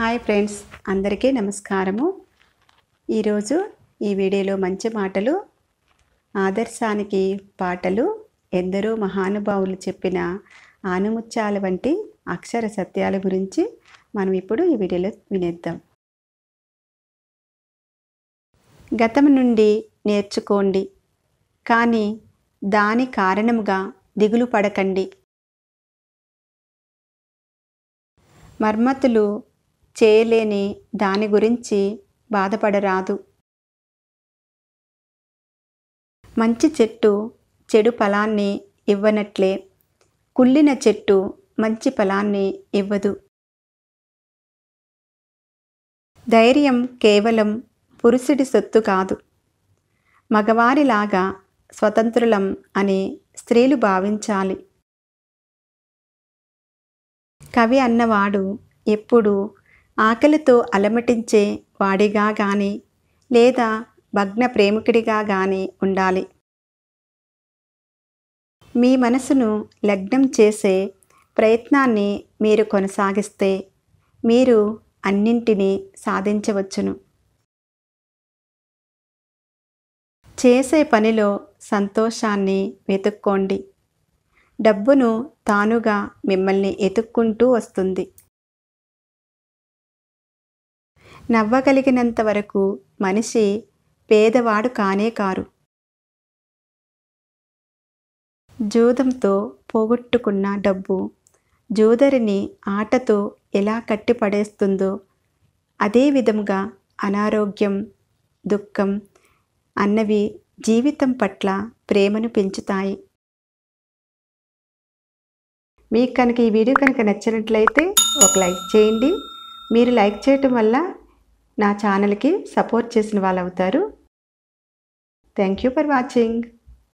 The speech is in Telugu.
హాయ్ ఫ్రెండ్స్ అందరికీ నమస్కారము. ఈరోజు ఈ వీడియోలో మంచి మాటలు ఆదర్శానికి పాటలు ఎందరో మహానుభావులు చెప్పిన ఆనుముత్యాల వంటి అక్షర సత్యాల గురించి మనం ఇప్పుడు ఈ వీడియోలో వినేద్దాం. గతం నుండి నేర్చుకోండి కానీ దాని కారణముగా దిగులు పడకండి. మర్మతులు చేయలేని దాని గురించి బాధపడరాదు. మంచి చెట్టు చెడు ఫలాన్ని ఇవ్వనట్లే. కుళ్ళిన చెట్టు మంచి ఫలాన్ని ఇవ్వదు. ధైర్యం కేవలం పురుషుడి సొత్తు కాదు. మగవారిలాగా స్వతంత్రులం అని స్త్రీలు భావించాలి. కవి అన్నవాడు ఎప్పుడు ఆకలితో అలమటించే వాడిగా కానీ లేదా భగ్న ప్రేమికుడిగా కానీ ఉండాలి. మీ మనసును లగ్నం చేసే ప్రయత్నాన్ని మీరు కొనసాగిస్తే మీరు అన్నింటినీ సాధించవచ్చును. చేసే పనిలో సంతోషాన్ని వెతుక్కోండి. డబ్బును తానుగా మిమ్మల్ని ఎతుక్కుంటూ వస్తుంది. నవ్వగలిగినంత వరకు మనిషి పేదవాడు కానే కారు. జూదంతో పోగొట్టుకున్న డబ్బు జూదరిని ఆటతో ఎలా కట్టిపడేస్తుందో అదేవిధంగా అనారోగ్యం దుఃఖం అన్నవి జీవితం పట్ల ప్రేమను పెంచుతాయి. మీకు కనుక ఈ వీడియో కనుక నచ్చినట్లయితే ఒక లైక్ చేయండి. మీరు లైక్ చేయటం వల్ల నా ఛానల్కి సపోర్ట్ చేసిన వాళ్ళు అవుతారు థ్యాంక్ యూ ఫర్ వాచింగ్